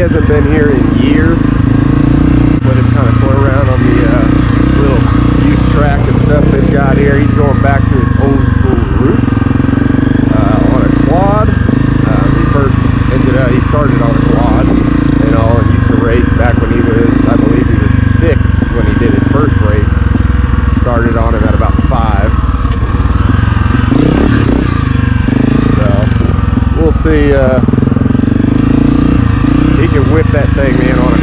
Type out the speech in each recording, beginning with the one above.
hasn't been here in years. Let him kind of tour around on the uh, little youth track and stuff they've got here. He's going back to his old school roots uh, on a quad. Uh, he first ended up, he started on a quad and all, and used to race back when he was, I believe he was six when he did his first race. Started on him at about five. So we'll see. Uh, whip that thing, man, on a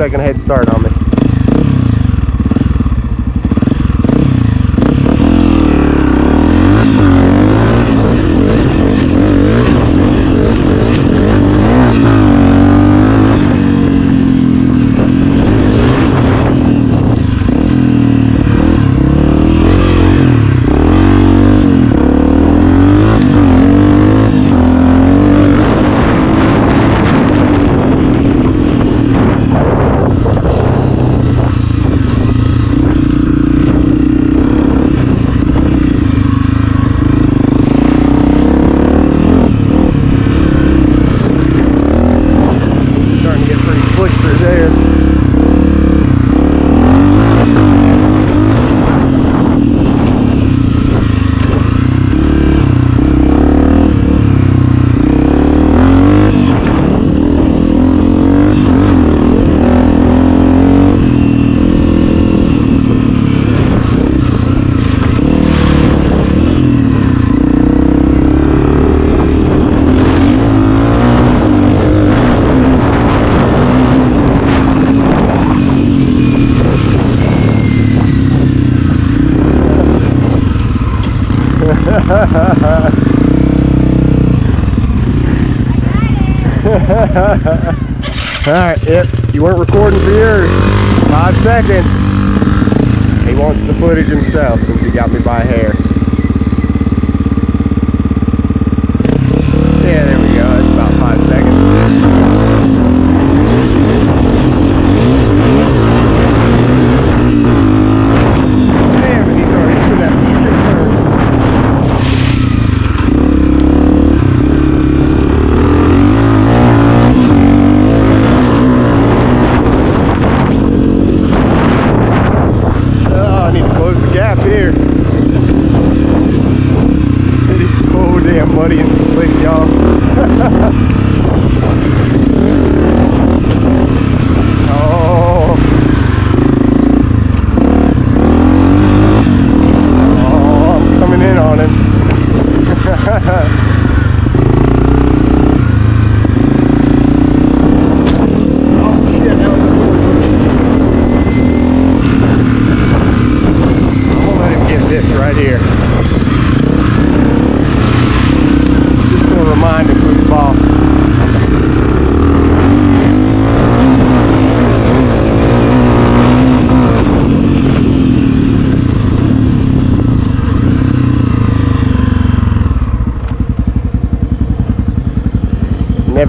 second head start on Alright, yep. you weren't recording for yours, five seconds. He wants the footage himself since he got me by hair.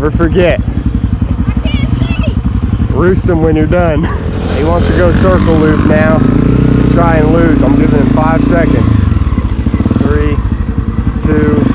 Never forget. Roost him when you're done. He wants to go circle loop now. Try and lose. I'm giving him five seconds. Three, two,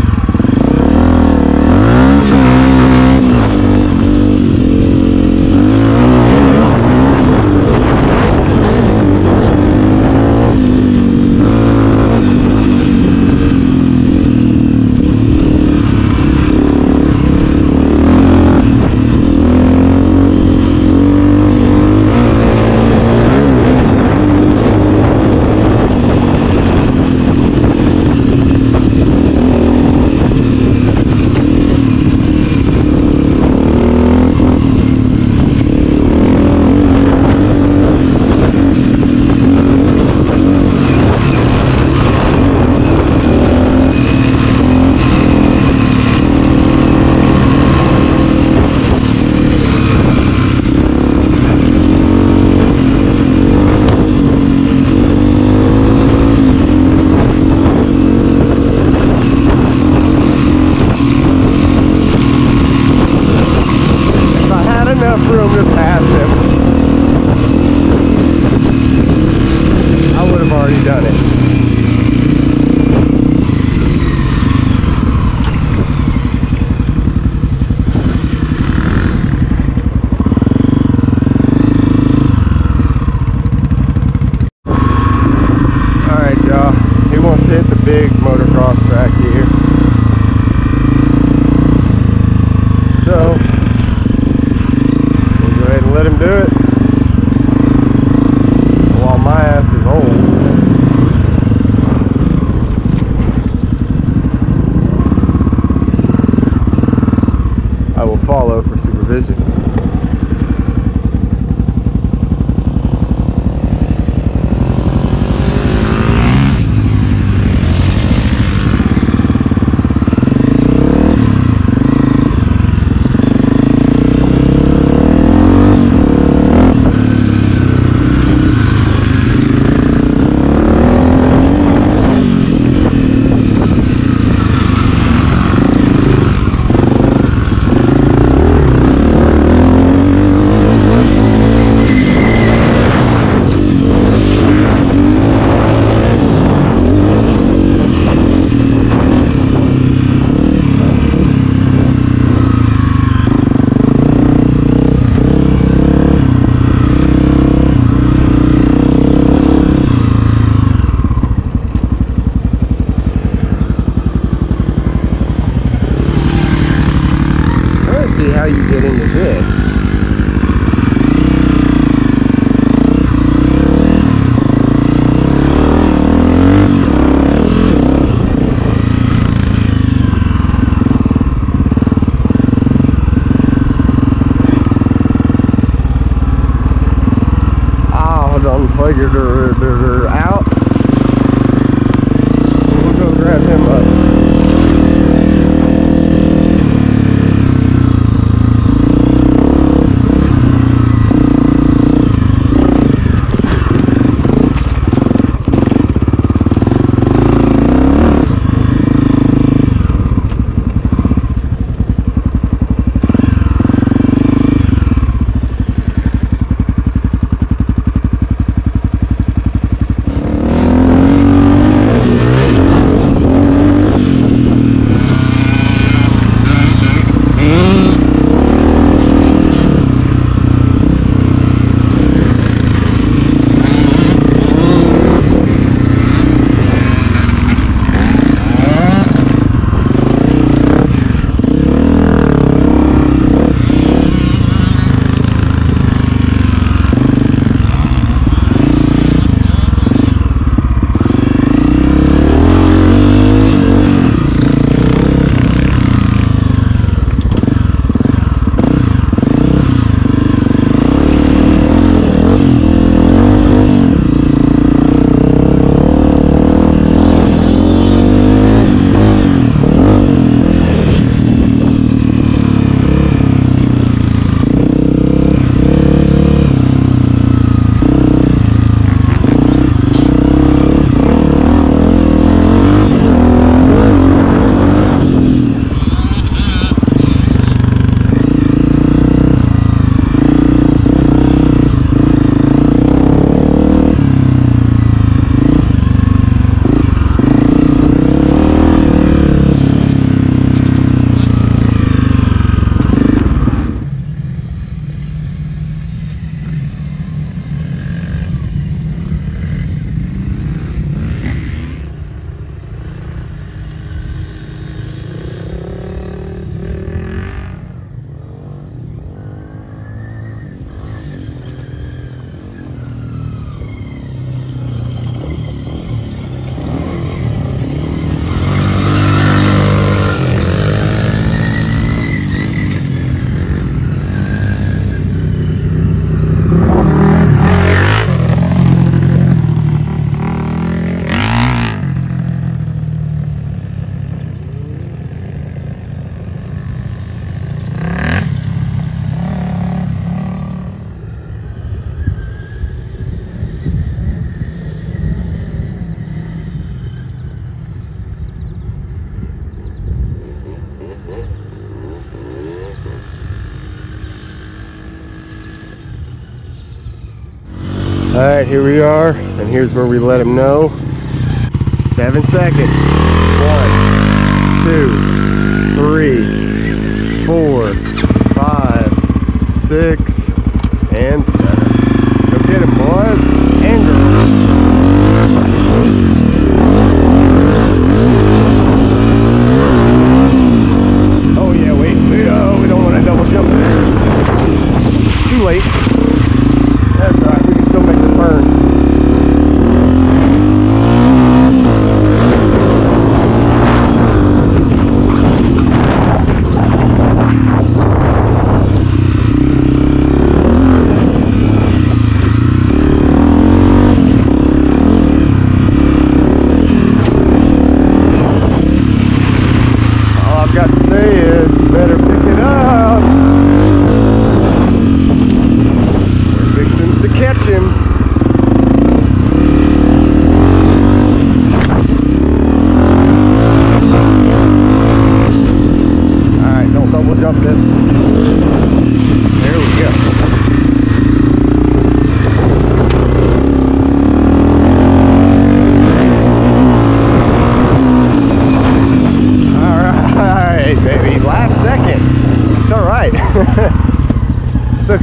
big motocross track here. right, here we are, and here's where we let him know. Seven seconds. One, two, three,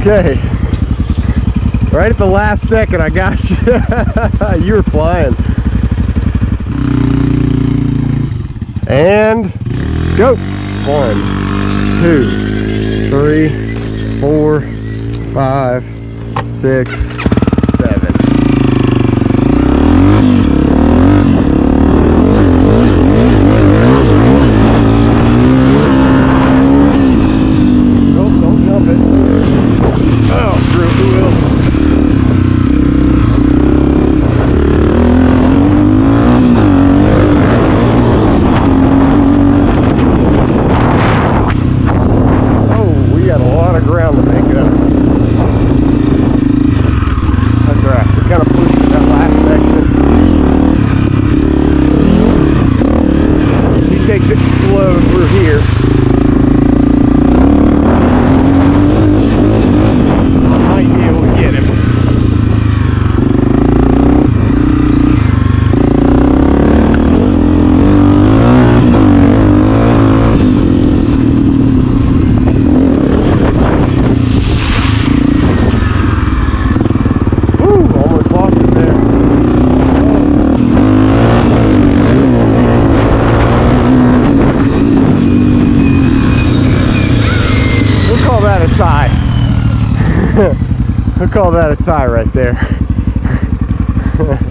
Okay. Right at the last second, I got you. you were flying. And go. One, two, three, four, five, six, we're here. We'll call that a tie right there.